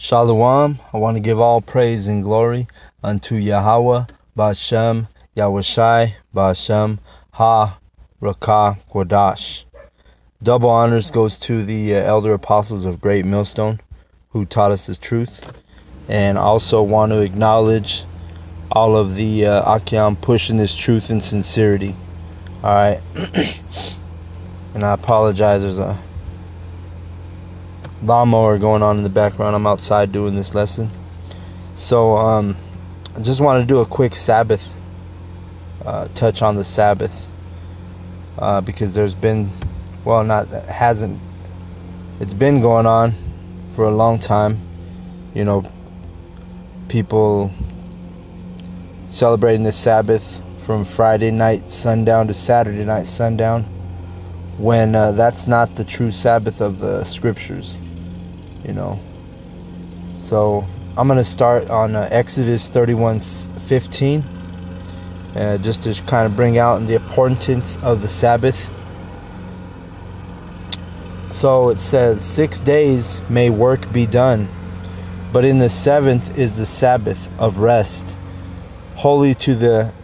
Shalom. I want to give all praise and glory unto Yahweh, Bashem, Yahushai, Bashem, Ha, Rakah, Quadash. Double honors goes to the uh, elder apostles of Great Millstone who taught us this truth. And also want to acknowledge all of the uh, Akyam pushing this truth in sincerity. All right. and I apologize. There's a lawnmower going on in the background. I'm outside doing this lesson. So, um, I just want to do a quick Sabbath uh, touch on the Sabbath uh, because there's been, well, not hasn't, it's been going on for a long time. You know, people celebrating the Sabbath from Friday night sundown to Saturday night sundown when uh, that's not the true Sabbath of the scriptures you know. So I'm going to start on uh, Exodus 31 15, uh, just to kind of bring out the importance of the Sabbath. So it says, Six days may work be done, but in the seventh is the Sabbath of rest, holy to the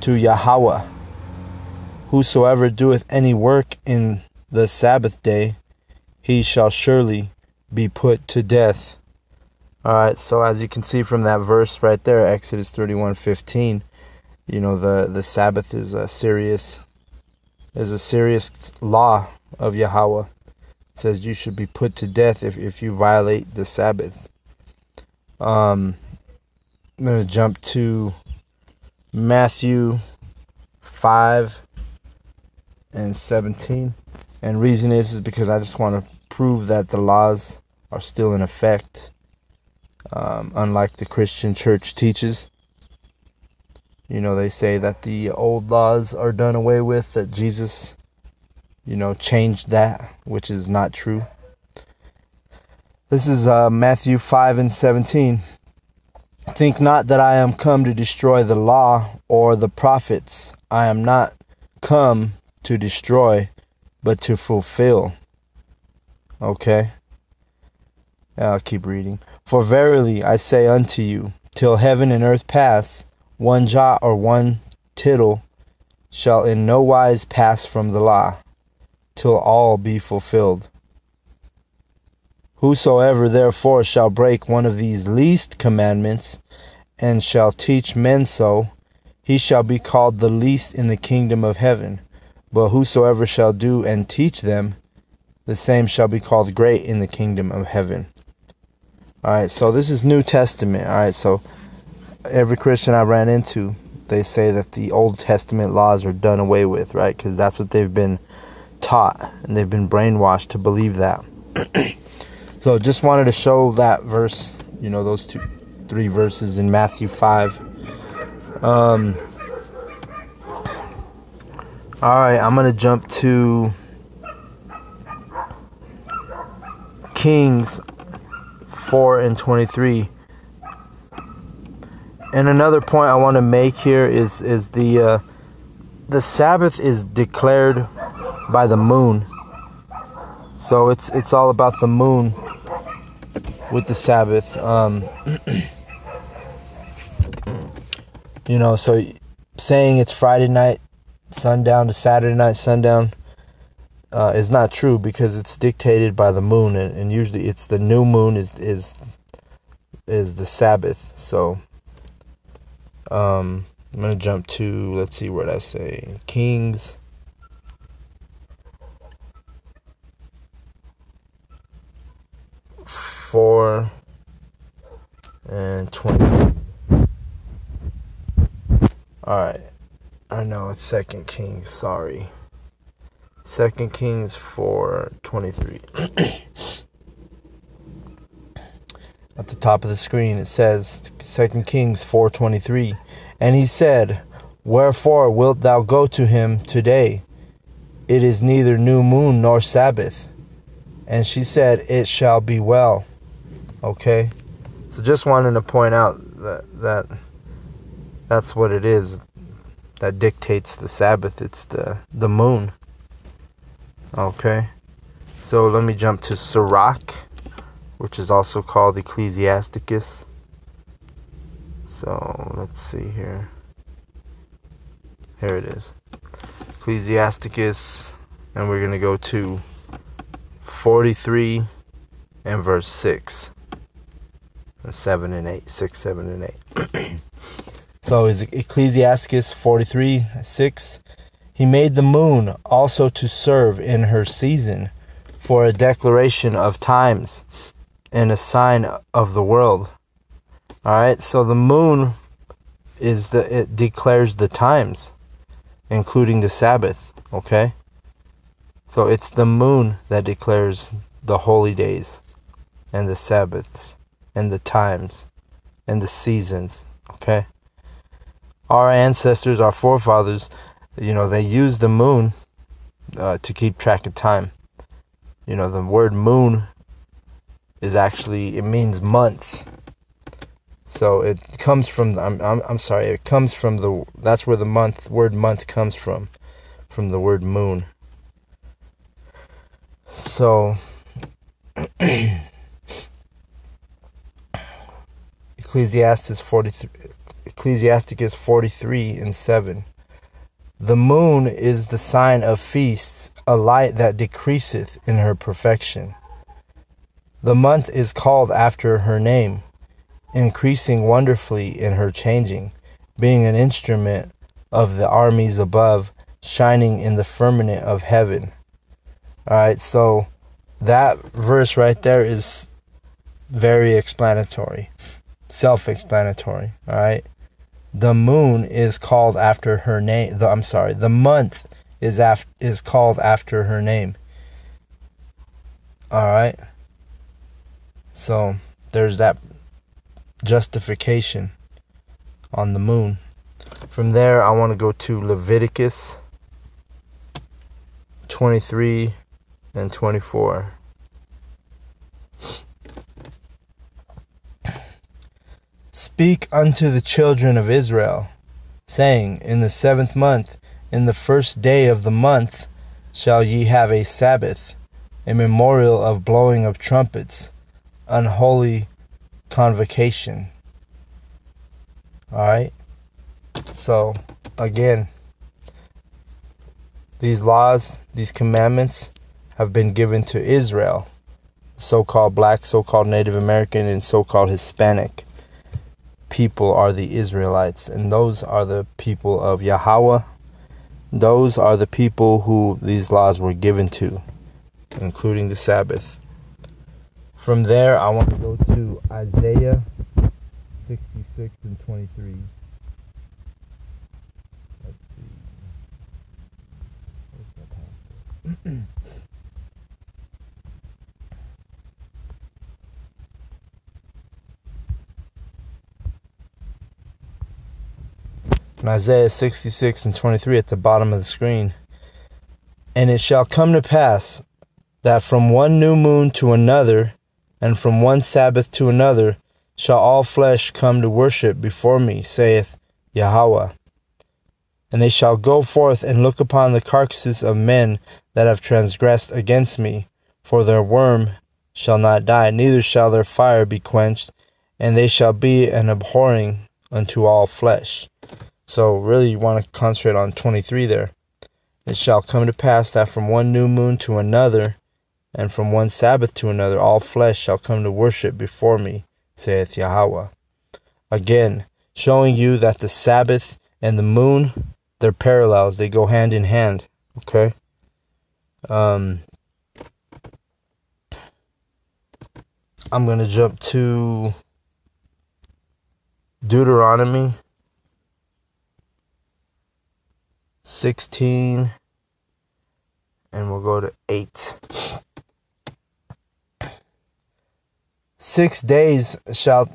to Yahweh. Whosoever doeth any work in the Sabbath day, he shall surely be put to death. All right, so as you can see from that verse right there, Exodus 31:15, you know the the Sabbath is a serious is a serious law of Yahweh. It says you should be put to death if if you violate the Sabbath. Um I'm going to jump to Matthew 5 and 17. And reason is is because I just want to prove that the laws are still in effect, um, unlike the Christian church teaches. You know, they say that the old laws are done away with, that Jesus, you know, changed that, which is not true. This is uh, Matthew 5 and 17. Think not that I am come to destroy the law or the prophets. I am not come to destroy, but to fulfill. Okay? I'll keep reading. For verily I say unto you, till heaven and earth pass, one jot or one tittle shall in no wise pass from the law, till all be fulfilled. Whosoever therefore shall break one of these least commandments, and shall teach men so, he shall be called the least in the kingdom of heaven. But whosoever shall do and teach them, the same shall be called great in the kingdom of heaven. All right, so this is New Testament. All right, so every Christian I ran into, they say that the Old Testament laws are done away with, right? Because that's what they've been taught, and they've been brainwashed to believe that. so just wanted to show that verse, you know, those two, three verses in Matthew 5. Um, all right, I'm going to jump to Kings 4 and 23. And another point I want to make here is is the uh, the Sabbath is declared by the moon. So it's it's all about the moon with the Sabbath. Um, you know, so saying it's Friday night sundown to Saturday night sundown uh, is not true because it's dictated by the moon, and, and usually it's the new moon is is is the Sabbath. So, um, I'm gonna jump to let's see what I say Kings. Four and twenty. All right, I know it's Second Kings. Sorry. Second Kings 4 23. At the top of the screen it says Second Kings 4:23 and he said wherefore wilt thou go to him today? It is neither new moon nor sabbath. And she said it shall be well. Okay. So just wanted to point out that that that's what it is that dictates the sabbath. It's the the moon Okay. So let me jump to Sirach which is also called Ecclesiasticus. So let's see here. Here it is. Ecclesiasticus, and we're going to go to 43 and verse 6. 7 and 8. 6, 7, and 8. so is Ecclesiasticus 43, 6. He made the moon also to serve in her season for a declaration of times and a sign of the world. All right, so the moon is the it declares the times including the Sabbath, okay? So it's the moon that declares the holy days and the Sabbaths and the times and the seasons, okay? Our ancestors, our forefathers, you know, they use the moon uh, to keep track of time. You know, the word moon is actually, it means month so it comes from I'm, I'm I'm sorry, it comes from the that's where the month word month comes from from the word moon. So Ecclesiastes 43 Ecclesiasticus 43 and 7 The moon is the sign of feasts a light that decreaseth in her perfection The month is called after her name increasing wonderfully in her changing, being an instrument of the armies above, shining in the firmament of heaven. All right, so that verse right there is very explanatory, self explanatory. All right, the moon is called after her name. The, I'm sorry, the month is af- is called after her name. All right, so there's that justification on the moon. From there, I want to go to Leviticus 23 and 24. Speak unto the children of Israel, saying, In the seventh month, in the first day of the month, shall ye have a Sabbath, a memorial of blowing of trumpets, unholy convocation. All right. So, again, these laws, these commandments have been given to Israel, so called black, so called Native American, and so called Hispanic people are the Israelites, and those are the people of Yahweh. Those are the people who these laws were given to, including the Sabbath. From there, I want to go to Isaiah 66 and 23. Let's see. In Isaiah 66 and 23 at the bottom of the screen. And it shall come to pass that from one new moon to another and from one Sabbath to another shall all flesh come to worship before me, saith Yahweh. And they shall go forth and look upon the carcasses of men that have transgressed against me, for their worm shall not die, neither shall their fire be quenched, and they shall be an abhorring unto all flesh. So, really, you want to concentrate on 23 there. It shall come to pass that from one new moon to another, and from one Sabbath to another all flesh shall come to worship before me, saith Yahweh. Again, showing you that the Sabbath and the moon, they're parallels, they go hand in hand. Okay? Um I'm going to jump to Deuteronomy 16 and we'll go to 8. Six days shalt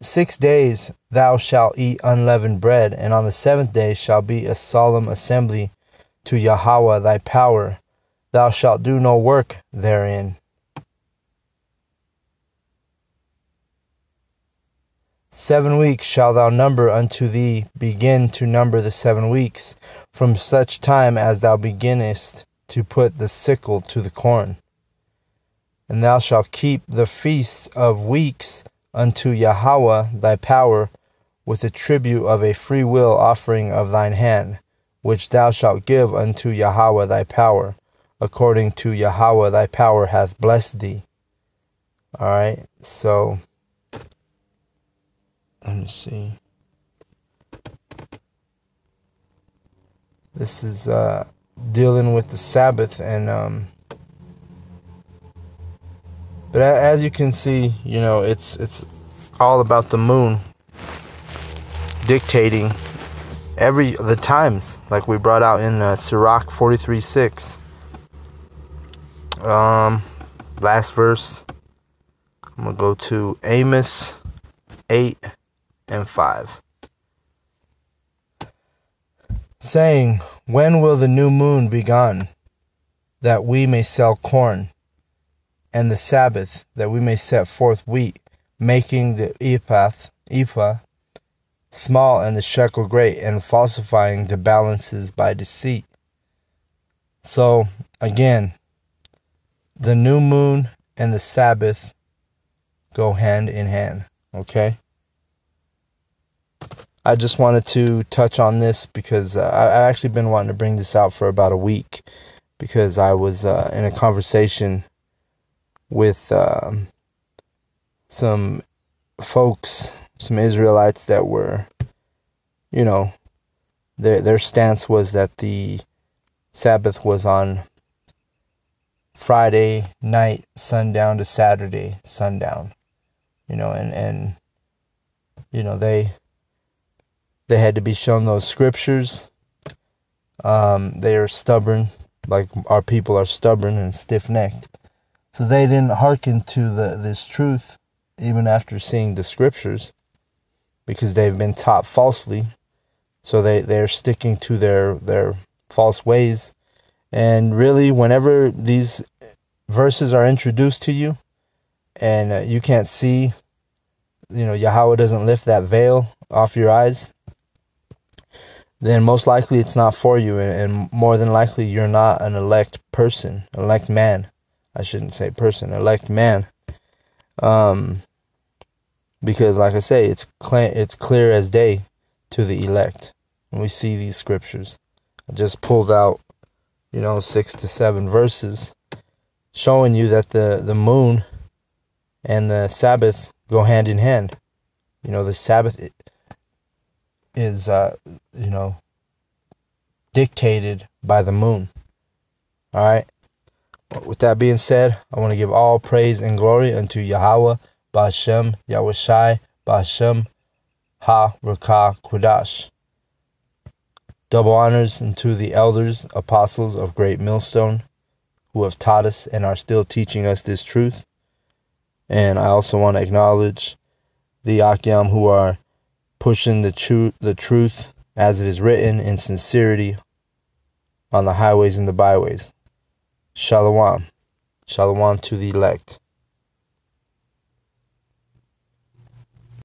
six days thou shalt eat unleavened bread, and on the seventh day shall be a solemn assembly to Yahweh thy power. Thou shalt do no work therein. Seven weeks shall thou number unto thee, begin to number the seven weeks, from such time as thou beginnest to put the sickle to the corn. And thou shalt keep the feasts of weeks unto Yahweh thy power, with a tribute of a free will offering of thine hand, which thou shalt give unto Yahweh thy power, according to Yahweh thy power hath blessed thee. All right, so let me see. This is uh, dealing with the Sabbath and um, but as you can see, you know, it's it's all about the moon dictating every the times, like we brought out in uh, Sirach 43 6. Um, last verse. I'm gonna go to Amos 8 and 5. Saying, When will the new moon be gone, that we may sell corn, and the Sabbath, that we may set forth wheat, making the ephah, ephah small and the shekel great, and falsifying the balances by deceit. So, again, the new moon and the Sabbath go hand in hand, okay? I just wanted to touch on this because uh, I've actually been wanting to bring this out for about a week because I was uh, in a conversation with um, some folks, some Israelites that were, you know, their their stance was that the Sabbath was on Friday night sundown to Saturday sundown, you know, and and you know they they had to be shown those scriptures. Um, they are stubborn, like our people are stubborn and stiff necked. So they didn't hearken to the this truth even after seeing the scriptures because they've been taught falsely. So they, they're sticking to their, their false ways. And really, whenever these verses are introduced to you and uh, you can't see, you know, Yahweh doesn't lift that veil off your eyes, then most likely it's not for you. And, and more than likely, you're not an elect person, elect man. I shouldn't say person, elect man. Um, because like I say, it's clear, it's clear as day to the elect when we see these scriptures. I just pulled out, you know, six to seven verses showing you that the, the moon and the Sabbath go hand in hand. You know, the Sabbath is, uh, you know, dictated by the moon. All right. With that being said, I want to give all praise and glory unto Yahweh Bashem Yahushai Bashem Ha Rakah Kudash. Double honors unto the elders, apostles of Great Millstone, who have taught us and are still teaching us this truth. And I also want to acknowledge the Akyam who are pushing the, the truth as it is written in sincerity on the highways and the byways. Shalom. Shalom to the elect.